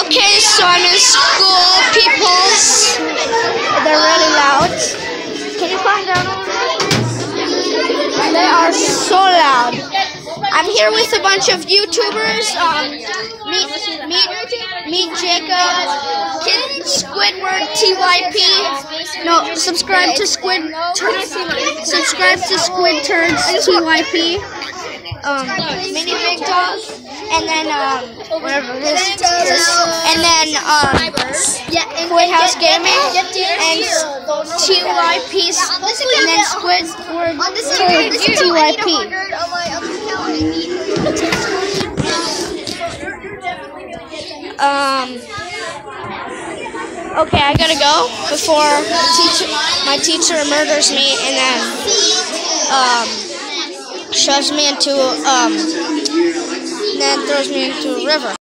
Okay, so I'm in school, peoples. They're really loud. Can you calm down? They are so loud. I'm here with a bunch of YouTubers. Um, meet, meet, meet Jacob, Kid Squidward TYP. No, subscribe to Squid. Subscribe to Squid Turds TYP. Um, Mini Big Dog, and then um, whatever it is, and then um, Squid House Gaming, and TYP, and then Squidward TYP. Um. Okay, I gotta go before teacher, my teacher murders me and then um, shoves me into um, and then throws me into a river.